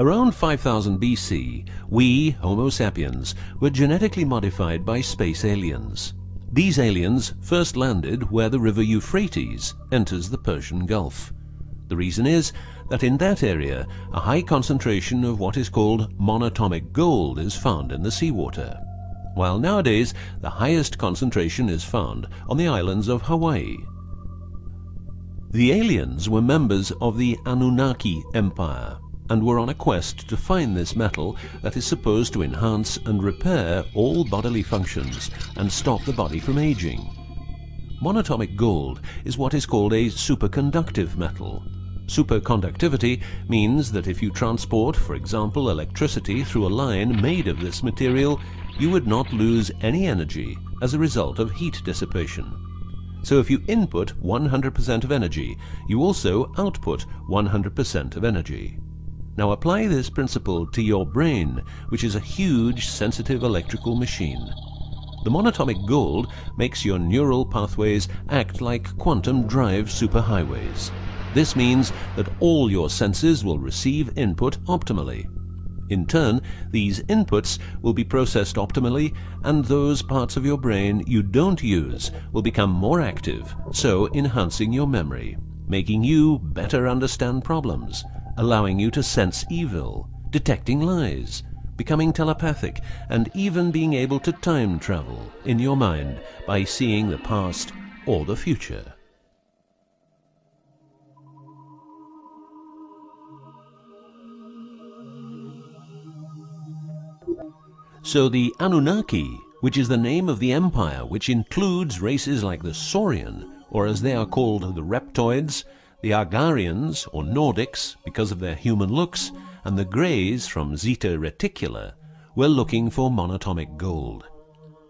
Around 5000 BC, we, Homo sapiens, were genetically modified by space aliens. These aliens first landed where the river Euphrates enters the Persian Gulf. The reason is that in that area a high concentration of what is called monatomic gold is found in the seawater, while nowadays the highest concentration is found on the islands of Hawaii. The aliens were members of the Anunnaki Empire and were on a quest to find this metal that is supposed to enhance and repair all bodily functions and stop the body from aging. Monatomic gold is what is called a superconductive metal. Superconductivity means that if you transport, for example, electricity through a line made of this material, you would not lose any energy as a result of heat dissipation. So if you input 100% of energy, you also output 100% of energy. Now apply this principle to your brain, which is a huge sensitive electrical machine. The monatomic gold makes your neural pathways act like quantum drive superhighways. This means that all your senses will receive input optimally. In turn, these inputs will be processed optimally and those parts of your brain you don't use will become more active, so enhancing your memory, making you better understand problems, allowing you to sense evil, detecting lies, becoming telepathic, and even being able to time travel in your mind by seeing the past or the future. So the Anunnaki, which is the name of the empire which includes races like the Saurian, or as they are called the Reptoids, the Argarians or Nordics because of their human looks, and the Greys from Zeta Reticuli, were looking for monatomic gold.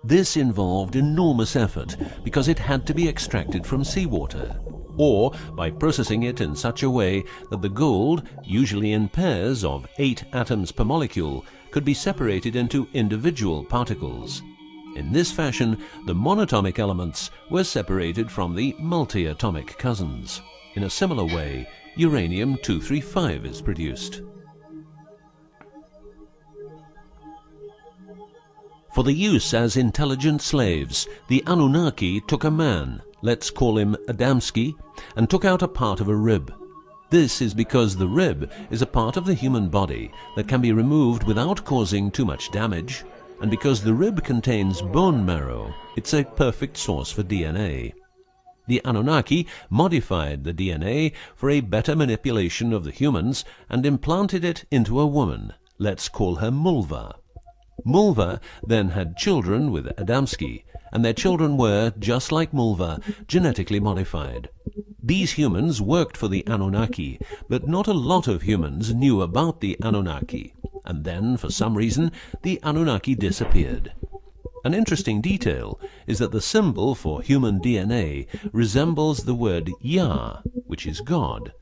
This involved enormous effort because it had to be extracted from seawater, or by processing it in such a way that the gold, usually in pairs of eight atoms per molecule, could be separated into individual particles. In this fashion, the monatomic elements were separated from the multiatomic cousins. In a similar way, uranium-235 is produced. For the use as intelligent slaves, the Anunnaki took a man, let's call him Adamski, and took out a part of a rib. This is because the rib is a part of the human body that can be removed without causing too much damage, and because the rib contains bone marrow, it's a perfect source for DNA. The Anunnaki modified the DNA for a better manipulation of the humans and implanted it into a woman. Let's call her Mulva. Mulva then had children with Adamski, and their children were, just like Mulva, genetically modified. These humans worked for the Anunnaki, but not a lot of humans knew about the Anunnaki, and then, for some reason, the Anunnaki disappeared. An interesting detail is that the symbol for human DNA resembles the word Yah, which is God,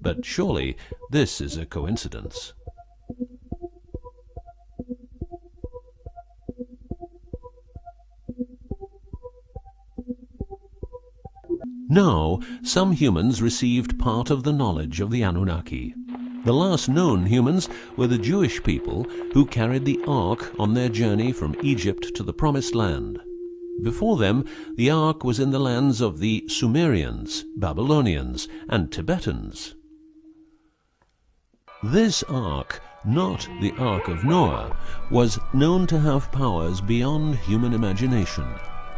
but surely this is a coincidence. Now, some humans received part of the knowledge of the Anunnaki. The last known humans were the Jewish people who carried the Ark on their journey from Egypt to the Promised Land. Before them, the Ark was in the lands of the Sumerians, Babylonians, and Tibetans. This Ark, not the Ark of Noah, was known to have powers beyond human imagination.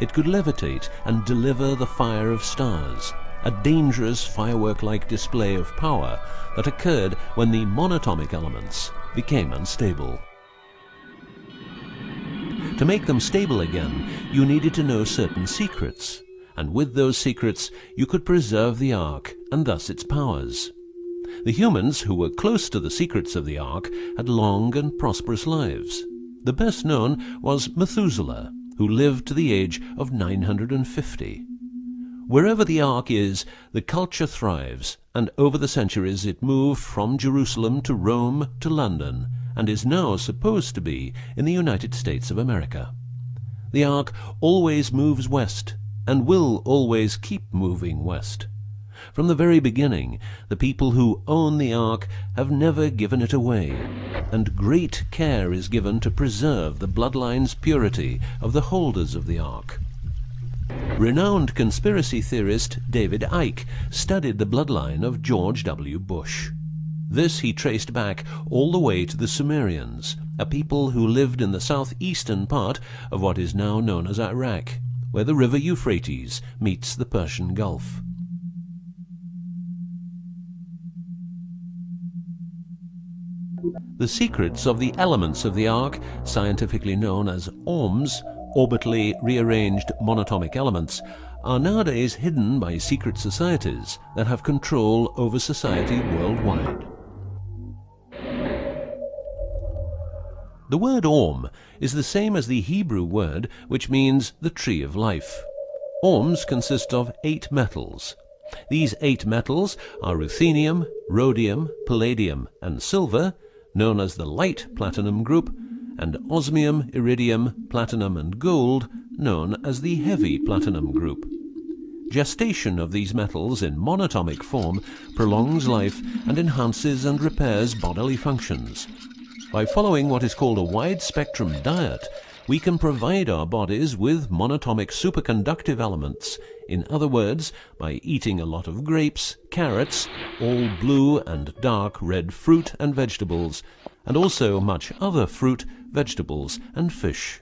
It could levitate and deliver the fire of stars a dangerous firework-like display of power that occurred when the monatomic elements became unstable. To make them stable again, you needed to know certain secrets, and with those secrets you could preserve the Ark and thus its powers. The humans who were close to the secrets of the Ark had long and prosperous lives. The best known was Methuselah, who lived to the age of 950. Wherever the Ark is, the culture thrives, and over the centuries it moved from Jerusalem to Rome to London, and is now supposed to be in the United States of America. The Ark always moves west, and will always keep moving west. From the very beginning, the people who own the Ark have never given it away, and great care is given to preserve the bloodline's purity of the holders of the Ark. Renowned conspiracy theorist David Icke studied the bloodline of George W. Bush. This he traced back all the way to the Sumerians, a people who lived in the southeastern part of what is now known as Iraq, where the river Euphrates meets the Persian Gulf. The secrets of the elements of the ark, scientifically known as ORMs, orbitally rearranged monatomic elements, are nowadays hidden by secret societies that have control over society worldwide. The word Orm is the same as the Hebrew word which means the tree of life. Orms consist of eight metals. These eight metals are ruthenium, rhodium, palladium, and silver, known as the light platinum group, and osmium, iridium, platinum, and gold, known as the heavy platinum group. Gestation of these metals in monatomic form prolongs life and enhances and repairs bodily functions. By following what is called a wide spectrum diet, we can provide our bodies with monatomic superconductive elements. In other words, by eating a lot of grapes, carrots, all blue and dark red fruit and vegetables, and also much other fruit, vegetables, and fish.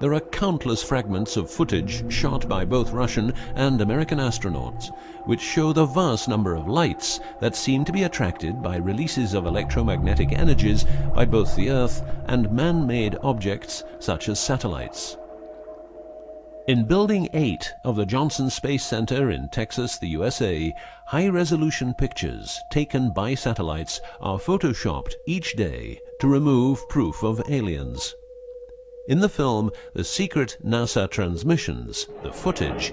There are countless fragments of footage shot by both Russian and American astronauts, which show the vast number of lights that seem to be attracted by releases of electromagnetic energies by both the Earth and man-made objects such as satellites. In Building 8 of the Johnson Space Center in Texas, the USA, high-resolution pictures taken by satellites are photoshopped each day to remove proof of aliens. In the film The Secret NASA Transmissions, the footage,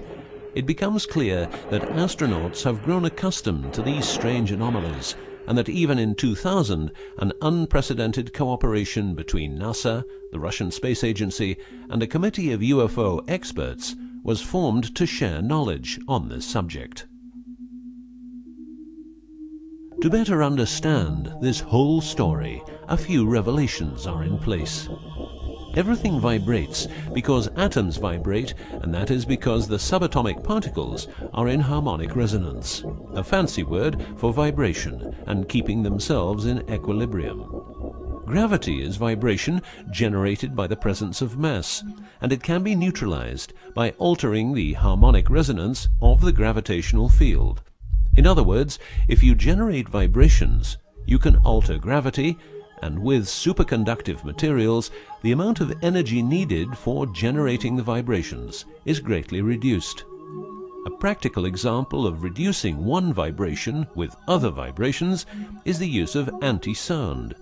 it becomes clear that astronauts have grown accustomed to these strange anomalies and that even in 2000 an unprecedented cooperation between NASA, the Russian Space Agency, and a committee of UFO experts was formed to share knowledge on this subject. To better understand this whole story, a few revelations are in place. Everything vibrates because atoms vibrate, and that is because the subatomic particles are in harmonic resonance, a fancy word for vibration and keeping themselves in equilibrium. Gravity is vibration generated by the presence of mass, and it can be neutralized by altering the harmonic resonance of the gravitational field. In other words, if you generate vibrations, you can alter gravity and with superconductive materials, the amount of energy needed for generating the vibrations is greatly reduced. A practical example of reducing one vibration with other vibrations is the use of anti-sound.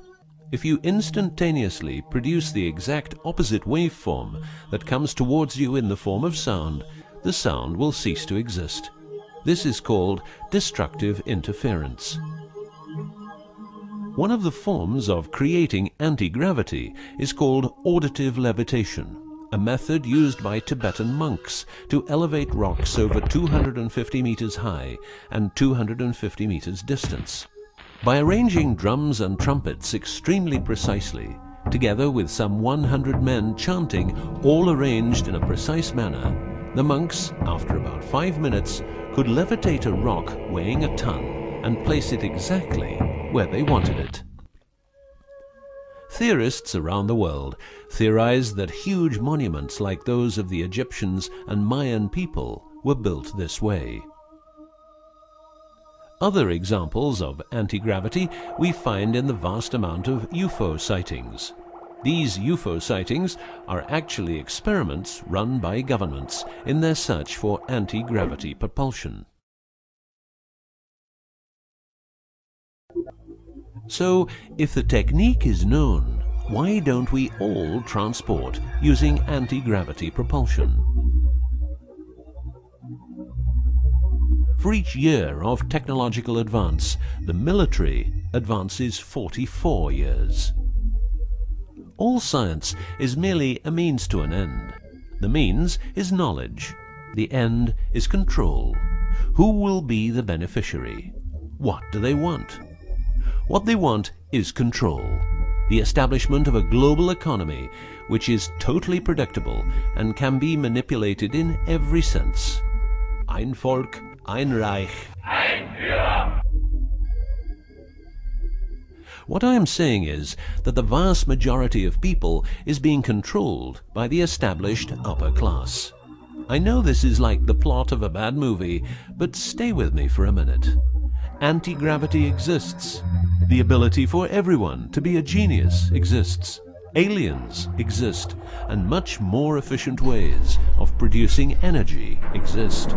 If you instantaneously produce the exact opposite waveform that comes towards you in the form of sound, the sound will cease to exist. This is called destructive interference. One of the forms of creating anti-gravity is called auditive levitation, a method used by Tibetan monks to elevate rocks over 250 meters high and 250 meters distance. By arranging drums and trumpets extremely precisely, together with some 100 men chanting, all arranged in a precise manner, the monks, after about five minutes, could levitate a rock weighing a ton and place it exactly where they wanted it. Theorists around the world theorize that huge monuments like those of the Egyptians and Mayan people were built this way. Other examples of anti-gravity we find in the vast amount of UFO sightings. These UFO sightings are actually experiments run by governments in their search for anti-gravity propulsion. So, if the technique is known, why don't we all transport using anti-gravity propulsion? For each year of technological advance, the military advances 44 years. All science is merely a means to an end. The means is knowledge. The end is control. Who will be the beneficiary? What do they want? What they want is control. The establishment of a global economy which is totally predictable and can be manipulated in every sense. Ein Volk, ein Reich. Ein Führer. What I am saying is that the vast majority of people is being controlled by the established upper class. I know this is like the plot of a bad movie, but stay with me for a minute. Anti-gravity exists. The ability for everyone to be a genius exists. Aliens exist, and much more efficient ways of producing energy exist.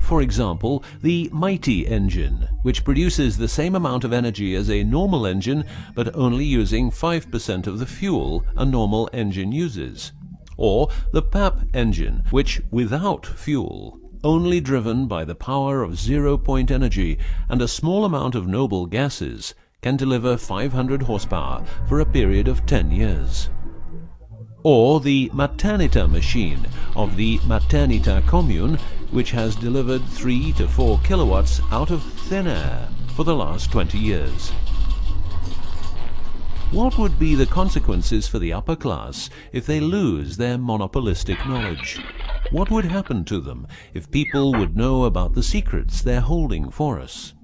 For example, the Mighty engine, which produces the same amount of energy as a normal engine, but only using 5% of the fuel a normal engine uses. Or the Papp engine, which without fuel, only driven by the power of zero-point energy and a small amount of noble gases, can deliver 500 horsepower for a period of 10 years or the Methernitha machine of the Methernitha commune, which has delivered 3 to 4 kilowatts out of thin air for the last 20 years. What would be the consequences for the upper class if they lose their monopolistic knowledge? What would happen to them if people would know about the secrets they're holding for us?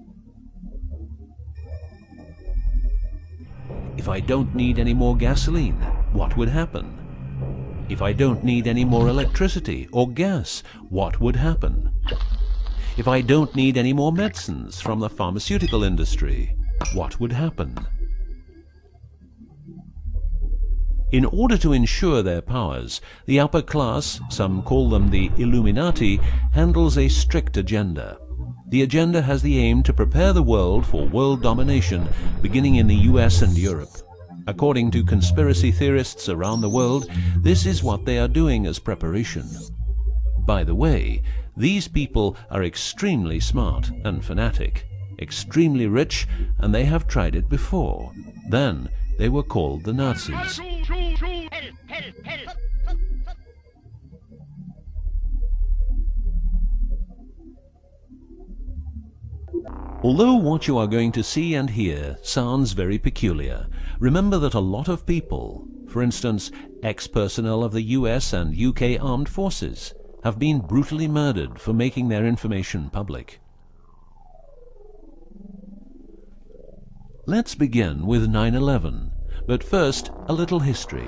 If I don't need any more gasoline, what would happen? If I don't need any more electricity or gas, what would happen? If I don't need any more medicines from the pharmaceutical industry, what would happen? In order to ensure their powers, the upper class, some call them the Illuminati, handles a strict agenda. The agenda has the aim to prepare the world for world domination, beginning in the US and Europe. According to conspiracy theorists around the world, this is what they are doing as preparation. By the way, these people are extremely smart and fanatic, extremely rich, and they have tried it before. Then they were called the Nazis. Although what you are going to see and hear sounds very peculiar, remember that a lot of people, for instance, ex-personnel of the US and UK armed forces, have been brutally murdered for making their information public. Let's begin with 9-11, but first a little history.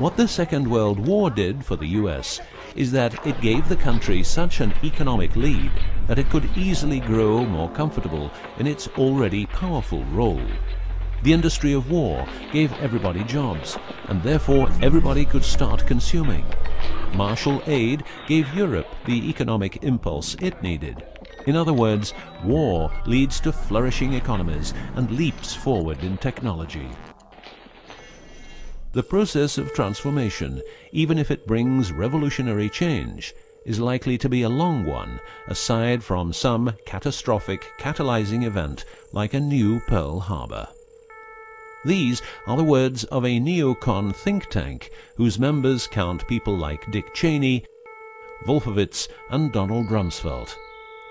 What the Second World War did for the US is that it gave the country such an economic lead that it could easily grow more comfortable in its already powerful role. The industry of war gave everybody jobs, and therefore everybody could start consuming. Marshall aid gave Europe the economic impulse it needed. In other words, war leads to flourishing economies and leaps forward in technology. The process of transformation, even if it brings revolutionary change, is likely to be a long one, aside from some catastrophic catalyzing event like a new Pearl Harbor. These are the words of a neocon think tank whose members count people like Dick Cheney, Wolfowitz and Donald Rumsfeld.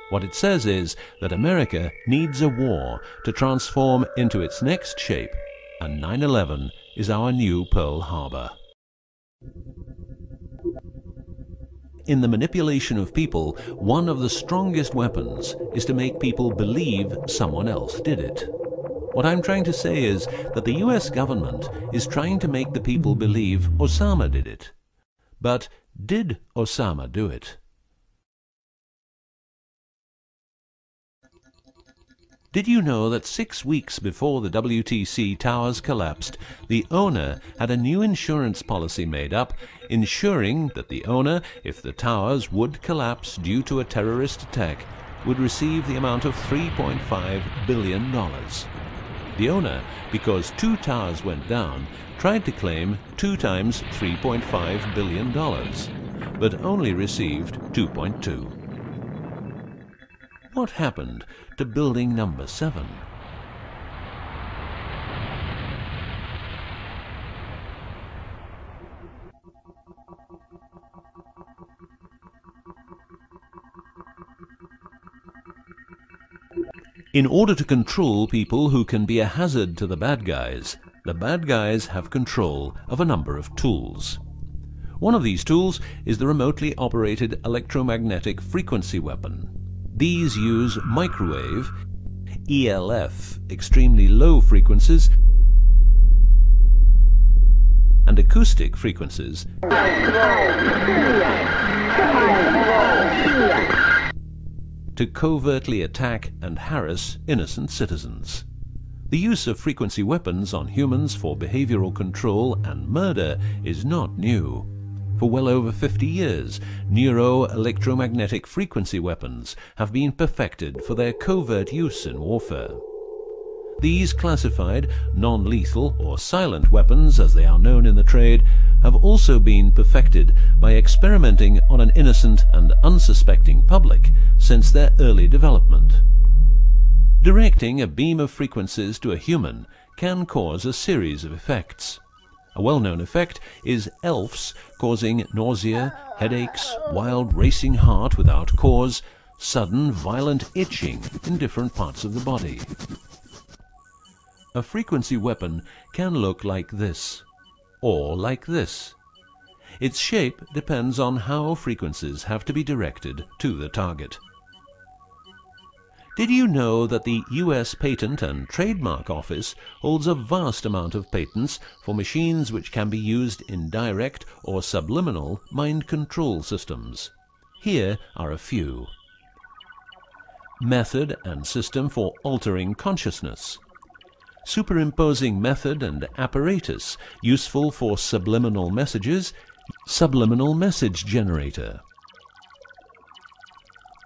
What it says is that America needs a war to transform into its next shape, and 9-11 is our new Pearl Harbor. In the manipulation of people, one of the strongest weapons is to make people believe someone else did it. What I'm trying to say is that the US government is trying to make the people believe Osama did it. But did Osama do it? Did you know that six weeks before the WTC towers collapsed, the owner had a new insurance policy made up, ensuring that the owner, if the towers would collapse due to a terrorist attack, would receive the amount of $3.5 billion. The owner, because two towers went down, tried to claim two times $3.5 billion, but only received 2.2. What happened to Building Number 7? In order to control people who can be a hazard to the bad guys, the bad guys have control of a number of tools. One of these tools is the remotely operated electromagnetic frequency weapon, these use microwave, ELF, extremely low frequencies, and acoustic frequencies to covertly attack and harass innocent citizens. The use of frequency weapons on humans for behavioral control and murder is not new. For well over 50 years, neuro-electromagnetic frequency weapons have been perfected for their covert use in warfare. These classified, non-lethal or silent weapons, as they are known in the trade, have also been perfected by experimenting on an innocent and unsuspecting public since their early development. Directing a beam of frequencies to a human can cause a series of effects. A well-known effect is ELFs causing nausea, headaches, wild racing heart without cause, sudden violent itching in different parts of the body. A frequency weapon can look like this, or like this. Its shape depends on how frequencies have to be directed to the target. Did you know that the US Patent and Trademark Office holds a vast amount of patents for machines which can be used in direct or subliminal mind control systems? Here are a few. Method and system for altering consciousness superimposing method and apparatus useful for subliminal messages, subliminal message generator.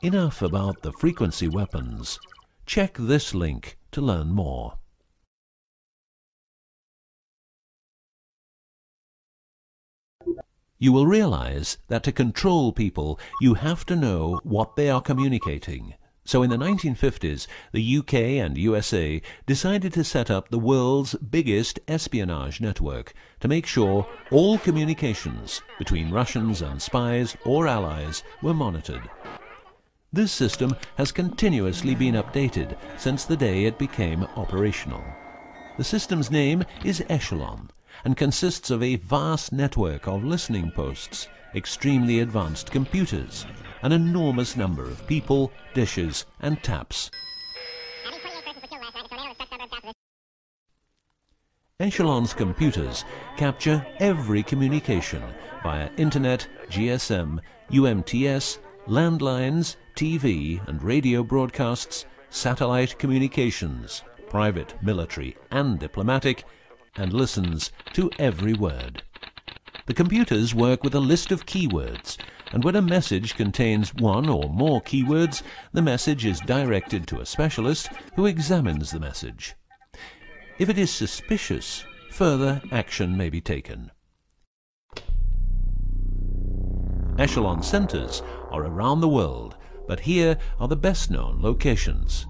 Enough about the frequency weapons. Check this link to learn more. You will realize that to control people, you have to know what they are communicating. So in the 1950s, the UK and USA decided to set up the world's biggest espionage network to make sure all communications between Russians and spies or allies were monitored. This system has continuously been updated since the day it became operational. The system's name is Echelon and consists of a vast network of listening posts, extremely advanced computers, an enormous number of people, dishes, and taps. Echelon's computers capture every communication via internet, GSM, UMTS, landlines, TV and radio broadcasts, satellite communications, private, military and diplomatic, and listens to every word. The computers work with a list of keywords and when a message contains one or more keywords, the message is directed to a specialist who examines the message. If it is suspicious, further action may be taken. Echelon centres are around the world, but here are the best known locations.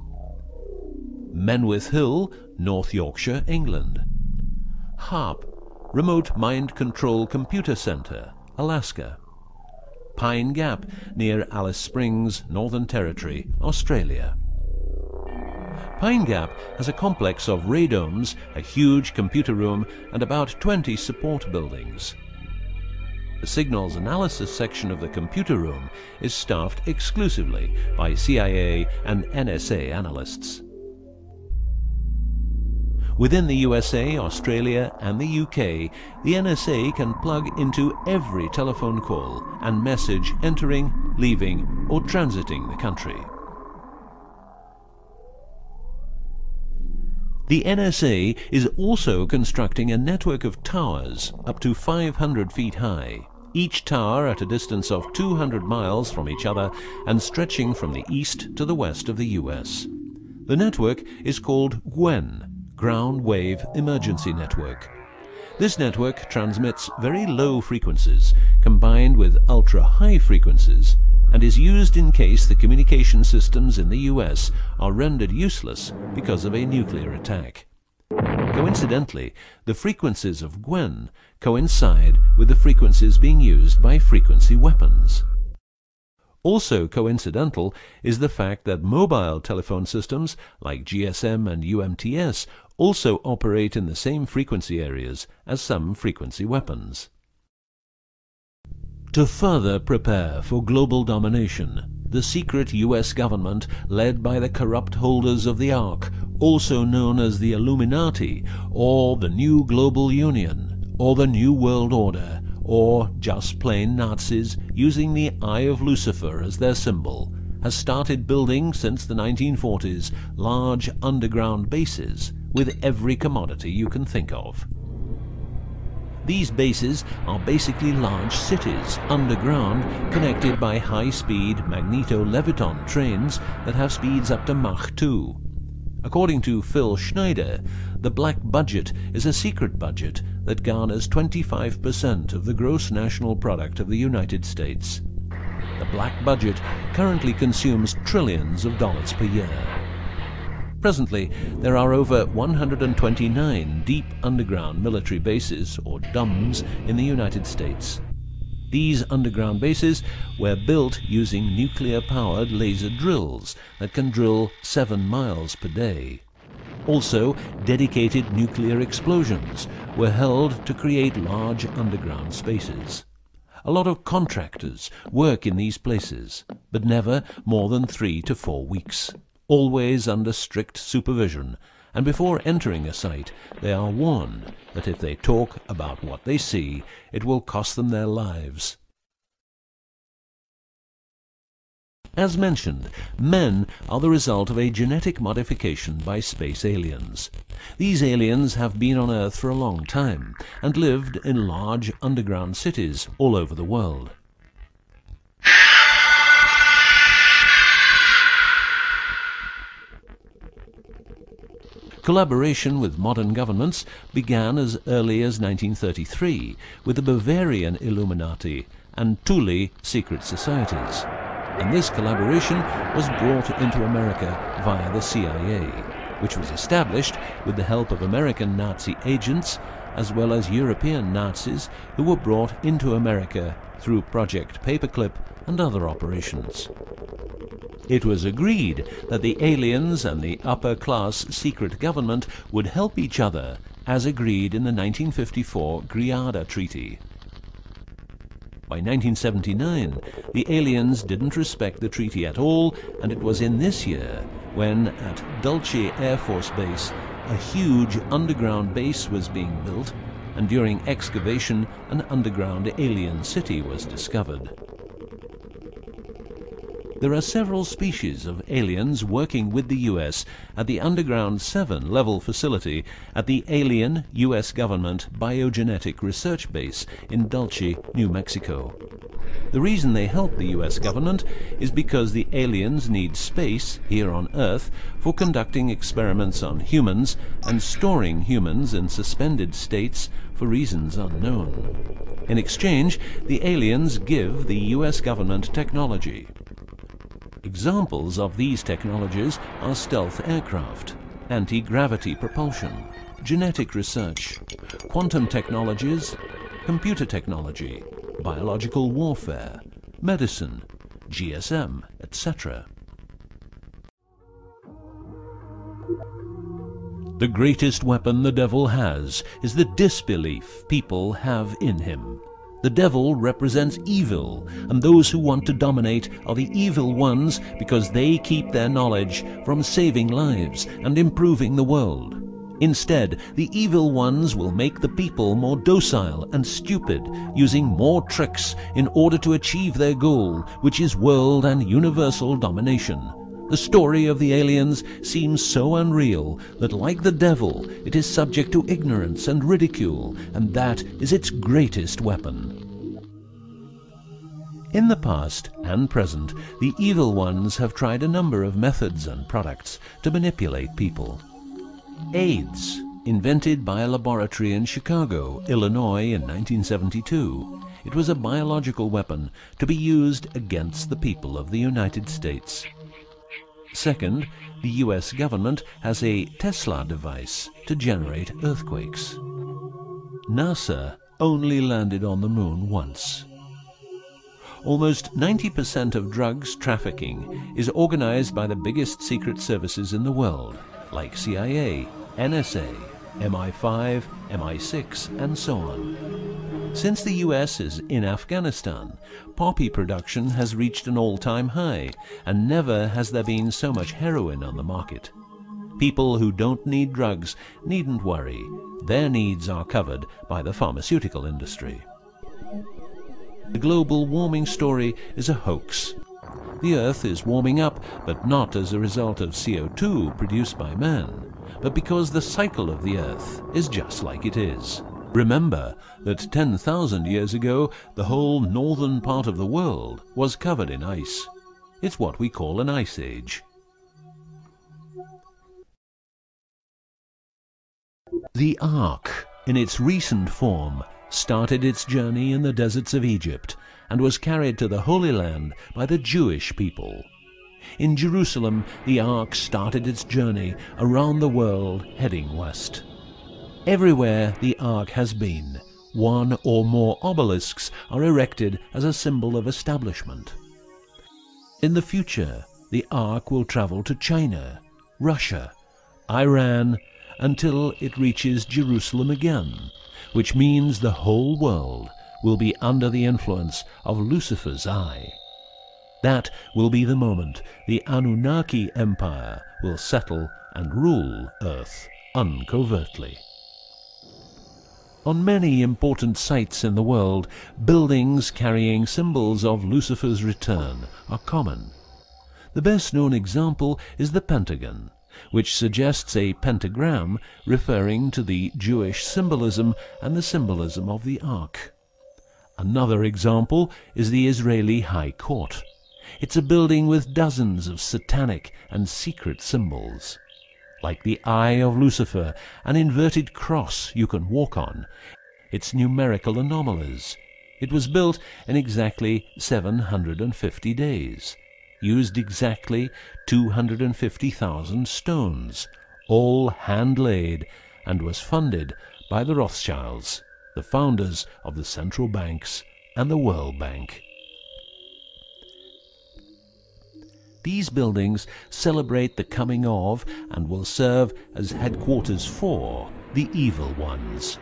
Menwith Hill, North Yorkshire, England. HAARP, Remote Mind Control Computer Centre, Alaska. Pine Gap near Alice Springs, Northern Territory, Australia. Pine Gap has a complex of radomes, a huge computer room, and about 20 support buildings. The signals analysis section of the computer room is staffed exclusively by CIA and NSA analysts. Within the USA, Australia and the UK, the NSA can plug into every telephone call and message entering, leaving or transiting the country. The NSA is also constructing a network of towers up to 500 feet high, each tower at a distance of 200 miles from each other and stretching from the east to the west of the US. The network is called GWEN, ground wave emergency network. This network transmits very low frequencies combined with ultra-high frequencies and is used in case the communication systems in the US are rendered useless because of a nuclear attack. Coincidentally, the frequencies of Gwen coincide with the frequencies being used by frequency weapons. Also coincidental is the fact that mobile telephone systems like GSM and UMTS also operate in the same frequency areas as some frequency weapons. To further prepare for global domination, the secret US government, led by the corrupt holders of the Ark, also known as the Illuminati, or the New Global Union, or the New World Order, or just plain Nazis using the Eye of Lucifer as their symbol, has started building since the 1940s large underground bases with every commodity you can think of. These bases are basically large cities underground connected by high-speed magneto-leviton trains that have speeds up to Mach 2. According to Phil Schneider, the black budget is a secret budget that garners 25% of the gross national product of the United States. The black budget currently consumes trillions of dollars per year. Presently, there are over 129 deep underground military bases, or DUMBs, in the United States. These underground bases were built using nuclear-powered laser drills that can drill 7 miles per day. Also, dedicated nuclear explosions were held to create large underground spaces. A lot of contractors work in these places, but never more than three to four weeks always under strict supervision, and before entering a site they are warned that if they talk about what they see, it will cost them their lives. As mentioned, men are the result of a genetic modification by space aliens. These aliens have been on Earth for a long time and lived in large underground cities all over the world. Collaboration with modern governments began as early as 1933 with the Bavarian Illuminati and Thule secret societies. And this collaboration was brought into America via the CIA, which was established with the help of American Nazi agents as well as European Nazis who were brought into America through Project Paperclip and other operations. It was agreed that the aliens and the upper-class secret government would help each other, as agreed in the 1954 Greada Treaty. By 1979, the aliens didn't respect the treaty at all, and it was in this year when, at Dulce Air Force Base, a huge underground base was being built, and during excavation an underground alien city was discovered. There are several species of aliens working with the U.S. at the Underground 7 level facility at the Alien U.S. Government Biogenetic Research Base in Dulce, New Mexico. The reason they help the U.S. government is because the aliens need space here on Earth for conducting experiments on humans and storing humans in suspended states for reasons unknown. In exchange, the aliens give the U.S. government technology. Examples of these technologies are stealth aircraft, anti-gravity propulsion, genetic research, quantum technologies, computer technology, biological warfare, medicine, GSM, etc. The greatest weapon the devil has is the disbelief people have in him. The devil represents evil, and those who want to dominate are the evil ones because they keep their knowledge from saving lives and improving the world. Instead, the evil ones will make the people more docile and stupid, using more tricks in order to achieve their goal, which is world and universal domination. The story of the aliens seems so unreal that, like the devil, it is subject to ignorance and ridicule, and that is its greatest weapon. In the past and present, the evil ones have tried a number of methods and products to manipulate people. AIDS, invented by a laboratory in Chicago, Illinois in 1972. It was a biological weapon to be used against the people of the United States. Second, the US government has a Tesla device to generate earthquakes. NASA only landed on the moon once. almost 90% of drugs trafficking is organized by the biggest secret services in the world, like CIA, NSA, MI5, MI6, and so on. Since the US is in Afghanistan, poppy production has reached an all-time high, and never has there been so much heroin on the market. People who don't need drugs needn't worry. Their needs are covered by the pharmaceutical industry. The global warming story is a hoax. The Earth is warming up, but not as a result of CO2 produced by man, but because the cycle of the Earth is just like it is. Remember that 10,000 years ago the whole northern part of the world was covered in ice. It's what we call an ice age. The Ark, in its recent form, started its journey in the deserts of Egypt and was carried to the Holy Land by the Jewish people. In Jerusalem, the Ark started its journey around the world heading west. Everywhere the Ark has been, one or more obelisks are erected as a symbol of establishment. In the future, the Ark will travel to China, Russia, Iran, until it reaches Jerusalem again, which means the whole world will be under the influence of Lucifer's eye. That will be the moment the Anunnaki Empire will settle and rule Earth uncovertly. On many important sites in the world, buildings carrying symbols of Lucifer's return are common. The best known example is the Pentagon, which suggests a pentagram referring to the Jewish symbolism and the symbolism of the Ark. Another example is the Israeli High Court. It's a building with dozens of satanic and secret symbols. Like the eye of Lucifer, an inverted cross you can walk on, its numerical anomalies. It was built in exactly 750 days used exactly 250,000 stones, all hand-laid, and was funded by the Rothschilds, the founders of the central banks and the World Bank. These buildings celebrate the coming of and will serve as headquarters for the evil ones.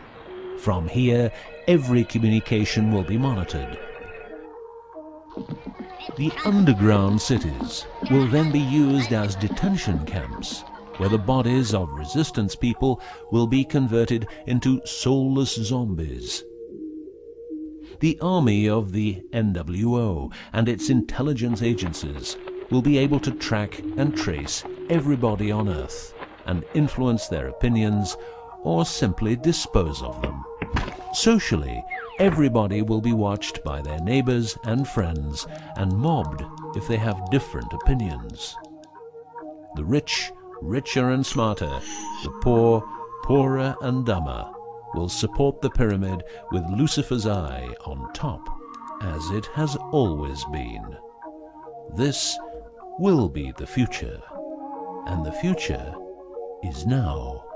From here, every communication will be monitored the underground cities will then be used as detention camps, where the bodies of resistance people will be converted into soulless zombies. The army of the NWO and its intelligence agencies will be able to track and trace everybody on Earth and influence their opinions or simply dispose of them. Socially, Everybody will be watched by their neighbors and friends and mobbed if they have different opinions. The rich, richer and smarter, the poor, poorer and dumber, will support the pyramid with Lucifer's eye on top, as it has always been. This will be the future, and the future is now.